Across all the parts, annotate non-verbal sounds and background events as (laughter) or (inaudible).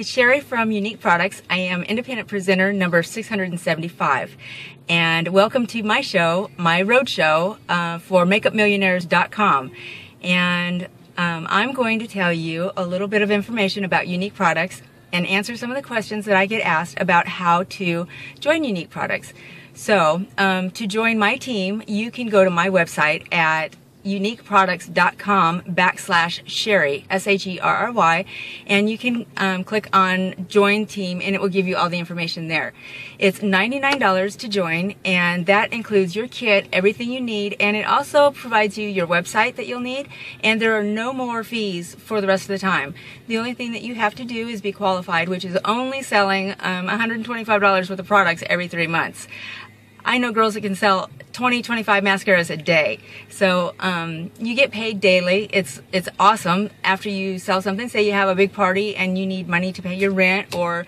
It's Sherry from Younique Products. I am independent presenter number 675. And welcome to my show, my road show uh, for makeupmillionaires.com. And um, I'm going to tell you a little bit of information about Younique Products and answer some of the questions that I get asked about how to join Younique Products. So, um, to join my team, you can go to my website at youniqueproducts.com backslash Sherry, S-H-E-R-R-Y, and you can um, click on join team and it will give you all the information there. It's $99 to join and that includes your kit, everything you need, and it also provides you your website that you'll need and there are no more fees for the rest of the time. The only thing that you have to do is be qualified, which is only selling um, $125 worth of products every three months. I know girls that can sell 20, 25 mascaras a day. So um, you get paid daily. It's it's awesome. After you sell something, say you have a big party and you need money to pay your rent or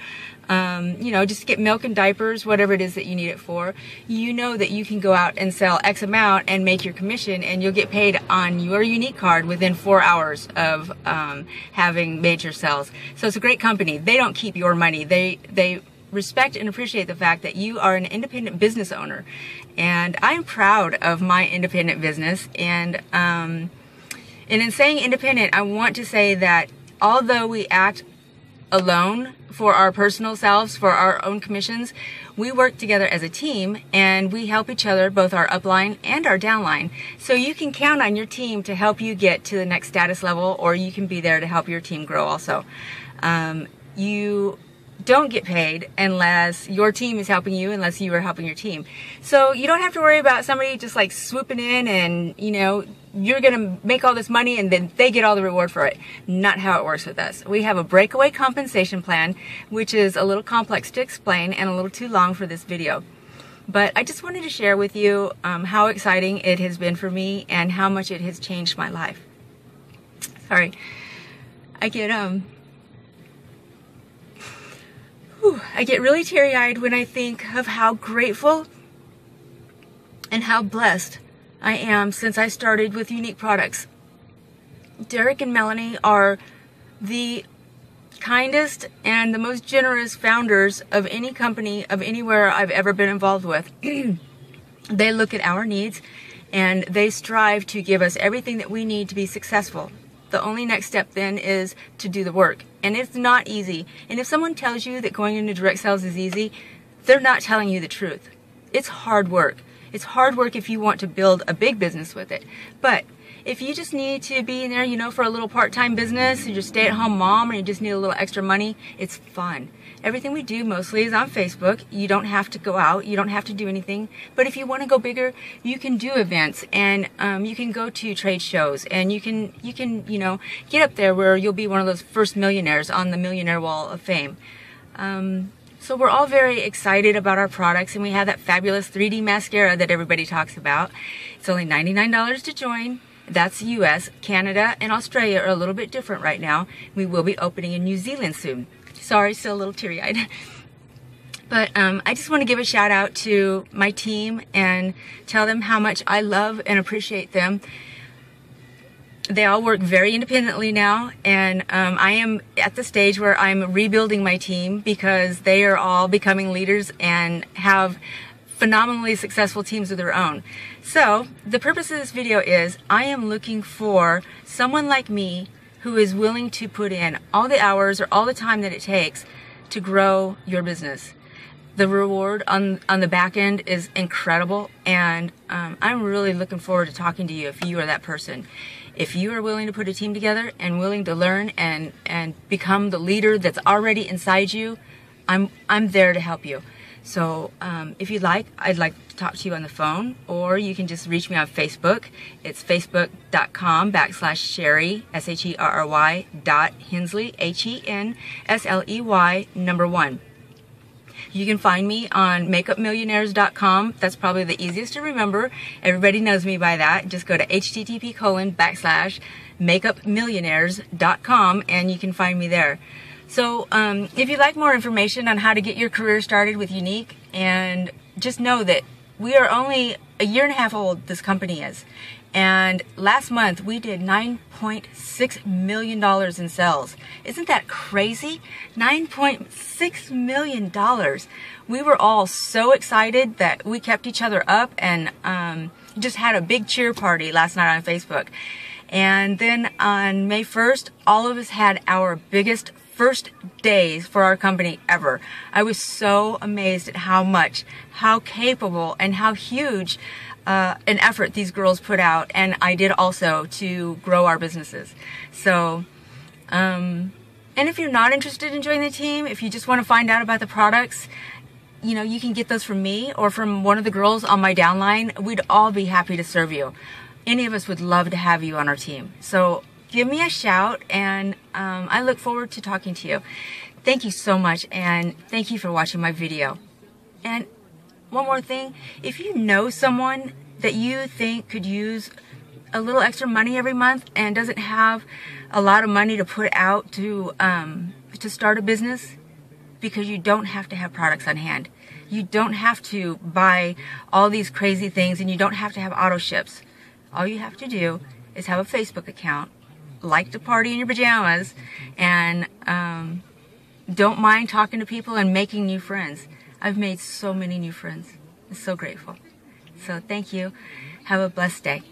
um, you know, just get milk and diapers, whatever it is that you need it for. You know that you can go out and sell X amount and make your commission, and you'll get paid on your Younique card within four hours of um, having made your sales. So it's a great company. They don't keep your money. They they respect and appreciate the fact that you are an independent business owner. And I'm proud of my independent business. And, um, and in saying independent, I want to say that although we act alone for our personal selves, for our own commissions, we work together as a team and we help each other, both our upline and our downline. So you can count on your team to help you get to the next status level or you can be there to help your team grow also. Um, you don't get paid unless your team is helping you, unless you are helping your team. So you don't have to worry about somebody just like swooping in and, you know, you're going to make all this money and then they get all the reward for it. Not how it works with us. We have a breakaway compensation plan, which is a little complex to explain and a little too long for this video. But I just wanted to share with you um, how exciting it has been for me and how much it has changed my life. Sorry. I get, um, Whew, I get really teary eyed when I think of how grateful and how blessed I am since I started with Younique Products. Derek and Melanie are the kindest and the most generous founders of any company of anywhere I've ever been involved with. (clears throat) they look at our needs and they strive to give us everything that we need to be successful. The only next step then is to do the work. And it's not easy. And if someone tells you that going into direct sales is easy, they're not telling you the truth. It's hard work. It's hard work if you want to build a big business with it. But if you just need to be in there, you know, for a little part-time business, you're just stay-at-home mom and you just need a little extra money, it's fun. Everything we do mostly is on Facebook. You don't have to go out. You don't have to do anything. But if you want to go bigger, you can do events and um, you can go to trade shows and you can you can you know get up there where you'll be one of those first millionaires on the Millionaire Wall of Fame. Um, so we're all very excited about our products and we have that fabulous 3D mascara that everybody talks about. It's only $99 to join. That's the US. Canada and Australia are a little bit different right now. We will be opening in New Zealand soon. Sorry, still a little teary-eyed. (laughs) But um, I just want to give a shout out to my team and tell them how much I love and appreciate them. They all work very independently now, and um, I am at the stage where I'm rebuilding my team because they are all becoming leaders and have phenomenally successful teams of their own. So, the purpose of this video is I am looking for someone like me who is willing to put in all the hours or all the time that it takes to grow your business. The reward on on the back end is incredible, and um, I'm really looking forward to talking to you if you are that person. If you are willing to put a team together and willing to learn and and become the leader that's already inside you, I'm I'm there to help you. So um, if you'd like, I'd like to talk to you on the phone, or you can just reach me on Facebook. It's facebook.com backslash Sherry, S-H-E-R-R-Y dot Hensley, H-E-N-S-L-E-Y number one. You can find me on makeupmillionaires.com. That's probably the easiest to remember. Everybody knows me by that. Just go to http colon backslash makeupmillionaires.com and you can find me there. So um, if you'd like more information on how to get your career started with Younique, and just know that we are only a year and a half old, this company is. And last month we did $9.6 million in sales. Isn't that crazy? $9.6 million. We were all so excited that we kept each other up and um, just had a big cheer party last night on Facebook. And then on May 1st, all of us had our biggest first days for our company ever. I was so amazed at how much, how capable, and how huge uh, an effort these girls put out, and I did also to grow our businesses. So, um, and if you're not interested in joining the team, if you just want to find out about the products, you know, you can get those from me or from one of the girls on my downline. We'd all be happy to serve you. Any of us would love to have you on our team. So give me a shout, and um, I look forward to talking to you. Thank you so much, and thank you for watching my video. And one more thing, if you know someone that you think could use a little extra money every month and doesn't have a lot of money to put out to um, to start a business, because you don't have to have products on hand. You don't have to buy all these crazy things, and you don't have to have auto ships. All you have to do is have a Facebook account, like to party in your pajamas, and um, don't mind talking to people and making new friends. I've made so many new friends. I'm so grateful. So thank you. Have a blessed day.